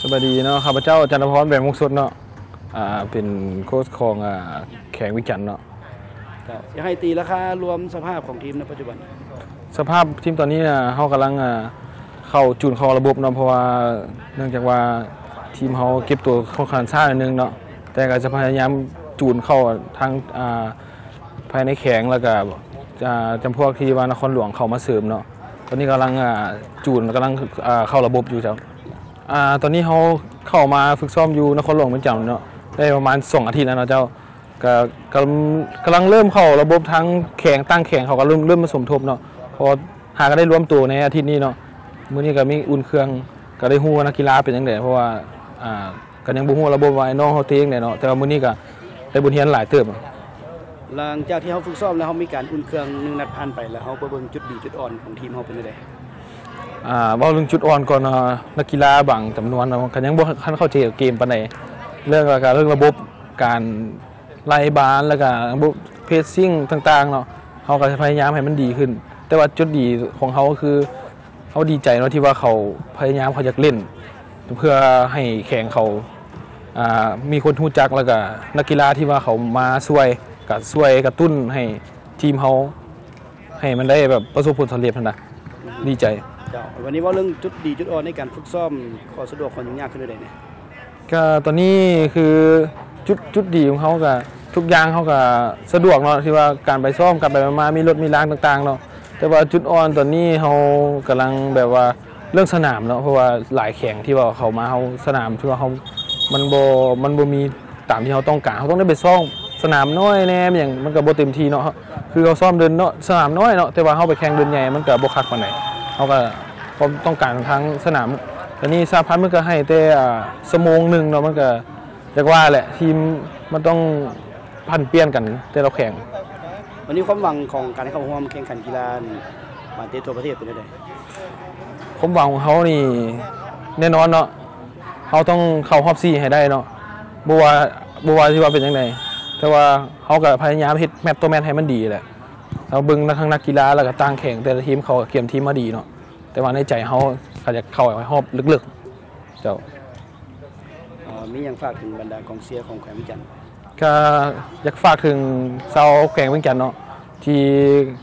สวัสดีเนาะข้าพเจ้าจันทพรแบงมุกสดเนาะอ่าเป็นโค้ชของอ่าแข่งวิจันทร์เนาะครับอยากให้ตีราคารวมสภาพของทีมในปัจจุบัน สภาพทีมตอนนี้น่ะเฮากำลังอ่าเข้าจูนเข้าระบบเนาะเพราะว่าเนื่องจากว่าทีมเฮาเก็บตัวค่อนข้างช้าหน่อยนึงเนาะแต่ก็จะพยายามจูนเข้าทางอ่าภายในแข่งแล้วก็อ่าจำพวกที่ว่านครหลวงเข้ามาเสริมเนาะตอนนี้กำลังอ่าจูนกำลังอ่าเข้าระบบอยู่เจ้า อ่าตอนนี้เขาเข้ามาฝึกซ้อมอยู่นครหลวงเป็นจำเนาะได้ประมาณสองอาทิตย์แล้วเนาะเจ้าก็กำกำลังเริ่มเข้าระบบทั้งแข่งตั้งแข่งเขาก็เริ่มเริ่มมาสมทบเนาะพอหาก็ได้รวมตัวในอาทิตย์นี้เนาะมื้อนี้ก็มีอุ่นเครื่องก็ได้ฮู้ว่านักกีฬาเป็นจังไดเพราะว่าอ่าก็ยังบ่ฮู้ระบบว่าไอ้น้องเขาเตงเนี่ยเนาะแต่ว่ามื้อนี้ก็ได้บทเรียนหลายเติบหลังจากที่เขาฝึกซ้อมแล้วเขามีการอุ่นเครื่องหนึ่งนัดผ่านไปแล้วเขาไปเบิ่งจุดดีจุดอ่อนของทีมเขาเป็นยังไง ว่าเรื่องจุดอ่อนก่อนนักกีฬาบางจำนวนเนาะก็ยังบ่คันเข้าใจเกมปานใดเรื่องแล้วก็เรื่องระบบการไล่บาลแล้วก็ระบบเพซซิ่งต่างๆเนาะเขาก็พยายามให้มันดีขึ้น แต่ว่าจุดดีของเขาก็คือเขาดีใจเนาะที่ว่าเขาพยายามเขาอยากเล่น เพื่อให้แข่งเขาามีคนทู้จักแล้วก็นักกีฬาที่ว่าเขามาช่วยก็ช่วยกระตุ้นให้ทีมเขาให้มันได้แบบประสบผลสำเร็จนั่นนะดีใจ เจ้าวันนี้ว่าเรื่องจุดดีจุดอ่อนในการฝึกซ้อมขอสะดวกคนยุ่งยากขึ้นเลยเนี่ยก็ตอนนี้คือจุดจุดดีของเขาก็ทุกอย่างเขาก็สะดวกเนาะที่ว่าการไปซ่อมการไปมามีรถมีรางต่างๆเนาะแต่ว่าจุดอ่อนตอนนี้เขากำลังแบบว่าเรื่องสนามเนาะเพราะว่าหลายแข่งที่ว่าเขามาเขาสนามที่ว่าเขามันโบมันโบมีตามที่เขาต้องการเขาต้องได้ไปซ่อมสนามน้อยแน่อย่างมันก็บ่เต็มทีเนาะคือเขาซ่อมเดินเนาะสนามน้อยเนาะแต่ว่าเขาไปแข่งเดินใหญ่มันก็บ่คักปาไหน เขาก็ความต้องการทั้งสนามตอนนี้สาพันธ์มันก็ให้แต่สมงหนึ่งเนาะมันก็เรียกว่าแหละทีมมันต้องพันเปลี่ยนกันแต่เราแข่ง วันนี้ความหวังของการให้เข้าร่วมแข่งขันกีฬาบานเตะทั่วประเทศเป็นยังไงความหวังของเขานี่แน่นอนเนาะเขาต้องเข้ารอบสี่ให้ได้เนาะบัวบัวที่ว่าเป็นยังไงแต่ว่าเขาก็พยายามเฮ็ดแมตช์ตัวแมตให้มันดีแหละ เราเบิ่งทั้งนักกีฬาแล้วก็ต่างแข่งแต่ละทีมเขาก็เกมทีมมาดีเนาะแต่ว่าในใจเขาก็จะเข้าไปรอบลึกๆ เจ้าเอ่อมีอย่างฝากถึงบรรดากองเชียร์ของแขวงวิจันทร์ก็อยากฝากถึงเซาแข่งเวียงจันทน์เนาะที่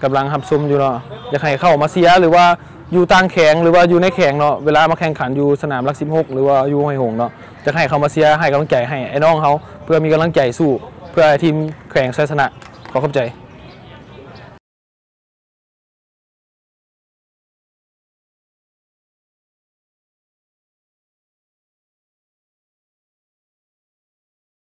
กำลังทำซุมอยู่เนาะอยากให้เข้ามาเสียร์หรือว่าอยู่ต่างแข่งหรือว่าอยู่ในแข่งเนาะเวลามาแข่งขันอยู่สนามรักสิบหกหรือว่าอยู่ห้วยหงเนาะจะให้เขามาเสียร์ให้กำลังใจให้ไอ้น้องเขาเพื่อมีกำลังใจสู้ เพื่อให้ทีมแข่งชัยชนะขอขอบใจ